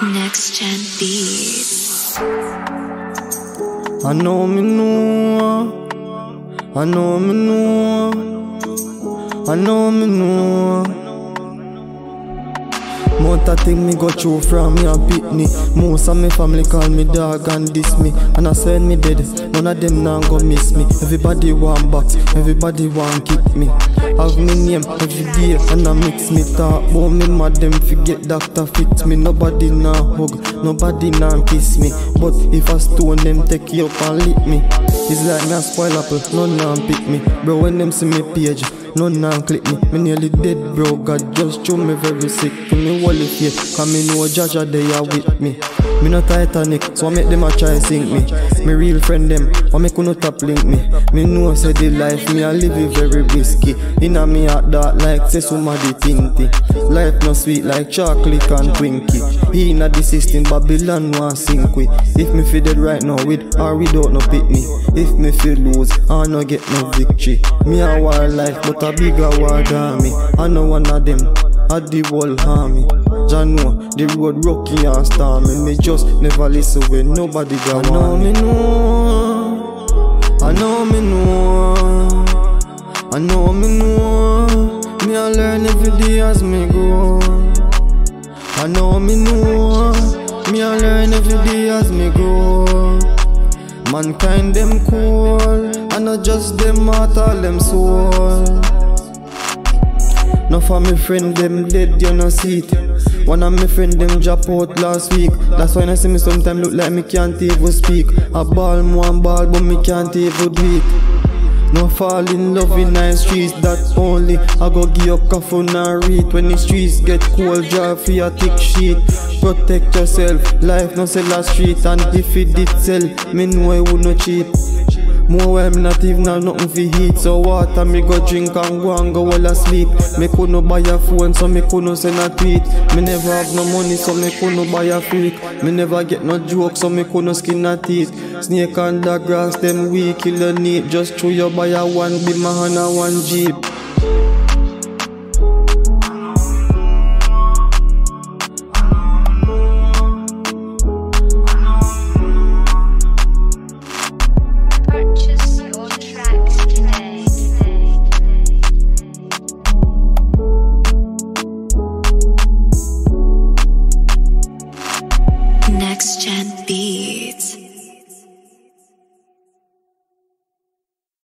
Next Gen Beats. I know me know. I know me know. I know me know. A thing me go through from me a Pitney. Most of me family call me dog and diss me. And I said me dead, none of them now go miss me. Everybody want box, everybody want kick me. Have me name every day and I mix me. Talk But me mad them forget doctor fix me. Nobody now hug, nobody now kiss me. But if I stone them take you up and lick me It's like me a spoil apple, none now pick me. Bro when them see me page None now click me, me nearly dead bro. God just show me very sick. Give me wally fear, cause me know Jah Jah they are with me. Me no Titanic, so I make them a try sink me. Me real friend them, I make no top link me. Me know say the life me a live it very risky. Inna me heart dark like say somebody tinty Life no sweet like chocolate and Twinkie inna the system, Babylon want sink we If me feel dead right now with or without no pick me. If me feel lose, I no get no victory. Me a wildlife, but a bigger war than me. I know one of them, a the whole army. Jah know the road rocky and stormy. Me just never listen when nobody got I know me know. I know me know. I know me know. Me I learn every day as me go Mankind them cool And not just them all them soul no for me friend them dead, you no see it. One of my friend them drop out last week. That's why I see me sometimes look like me can't even speak. A ball, one ball, but me can't even do it. No fall in love in nice streets, that only I go give up cough and read When the streets get cold, drive for your thick sheet Protect yourself, life no sell a street And if it did sell, me know I would not cheat more well, me not even have nothing for eat So water me go drink and go and go all asleep. Me couldn't buy a phone so me couldn't send a tweet. Me never have no money so me couldn't buy a freak. Me never get no joke so me couldn't skin a teeth. Snake and the grass them we kill the need Just throw your buy a one be my hand and one jeep